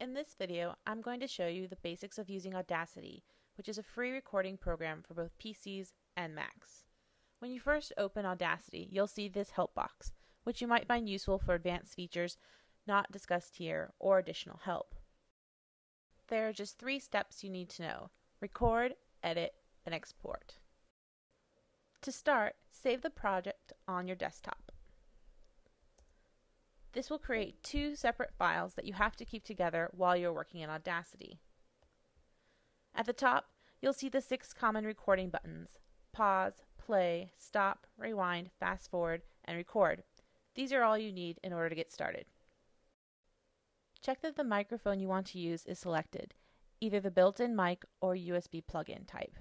In this video, I'm going to show you the basics of using Audacity, which is a free recording program for both PCs and Macs. When you first open Audacity, you'll see this help box, which you might find useful for advanced features not discussed here or additional help. There are just three steps you need to know record, edit, and export. To start, save the project on your desktop. This will create two separate files that you have to keep together while you're working in Audacity. At the top, you'll see the six common recording buttons pause, play, stop, rewind, fast forward, and record. These are all you need in order to get started. Check that the microphone you want to use is selected, either the built-in mic or USB plug-in type.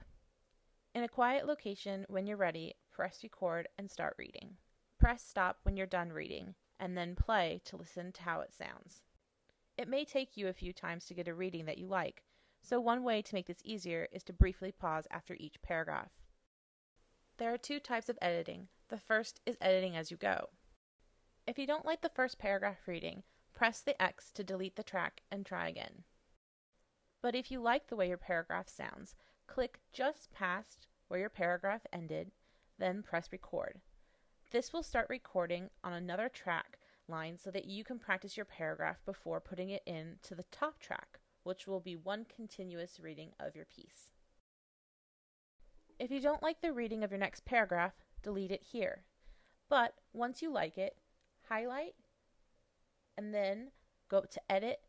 In a quiet location, when you're ready, press record and start reading. Press stop when you're done reading, and then play to listen to how it sounds. It may take you a few times to get a reading that you like, so one way to make this easier is to briefly pause after each paragraph. There are two types of editing. The first is editing as you go. If you don't like the first paragraph reading, press the X to delete the track and try again. But if you like the way your paragraph sounds, click just past where your paragraph ended, then press record. This will start recording on another track line so that you can practice your paragraph before putting it in to the top track, which will be one continuous reading of your piece. If you don't like the reading of your next paragraph, delete it here. But once you like it, highlight and then go to Edit,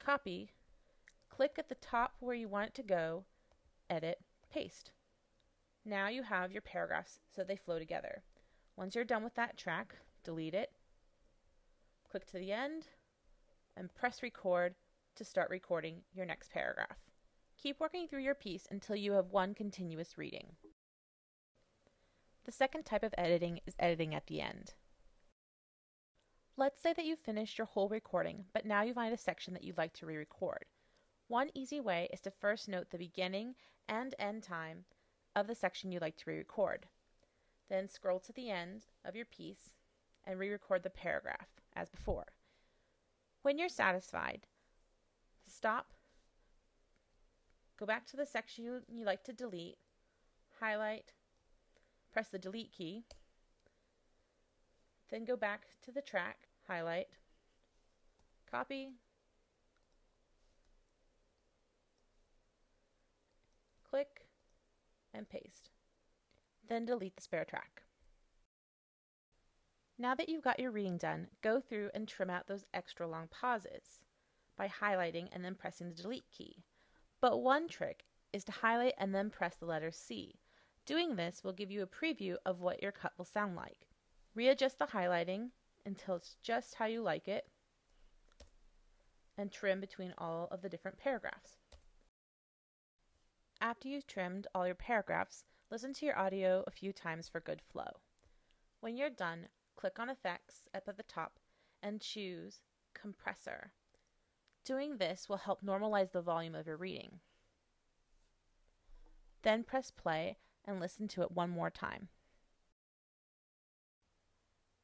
Copy, click at the top where you want it to go, Edit, Paste. Now you have your paragraphs so they flow together. Once you're done with that track, delete it, click to the end, and press record to start recording your next paragraph. Keep working through your piece until you have one continuous reading. The second type of editing is editing at the end. Let's say that you've finished your whole recording, but now you find a section that you'd like to re-record. One easy way is to first note the beginning and end time of the section you'd like to re-record. Then scroll to the end of your piece and re-record the paragraph as before. When you're satisfied, stop, go back to the section you, you like to delete, highlight, press the delete key, then go back to the track, highlight, copy, click, and paste then delete the spare track. Now that you've got your reading done, go through and trim out those extra long pauses by highlighting and then pressing the delete key. But one trick is to highlight and then press the letter C. Doing this will give you a preview of what your cut will sound like. Readjust the highlighting until it's just how you like it and trim between all of the different paragraphs. After you've trimmed all your paragraphs, Listen to your audio a few times for good flow. When you're done, click on Effects up at the top and choose Compressor. Doing this will help normalize the volume of your reading. Then press play and listen to it one more time.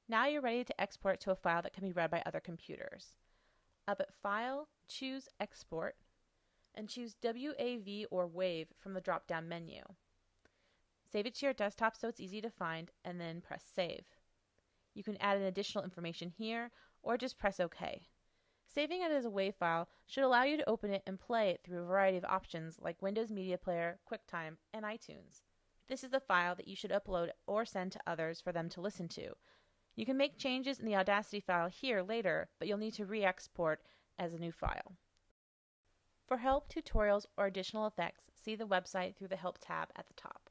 Now you're ready to export to a file that can be read by other computers. Up at File, choose Export, and choose WAV or WAVE from the drop down menu. Save it to your desktop so it's easy to find, and then press Save. You can add an additional information here, or just press OK. Saving it as a WAV file should allow you to open it and play it through a variety of options like Windows Media Player, QuickTime, and iTunes. This is the file that you should upload or send to others for them to listen to. You can make changes in the Audacity file here later, but you'll need to re-export as a new file. For help, tutorials, or additional effects, see the website through the Help tab at the top.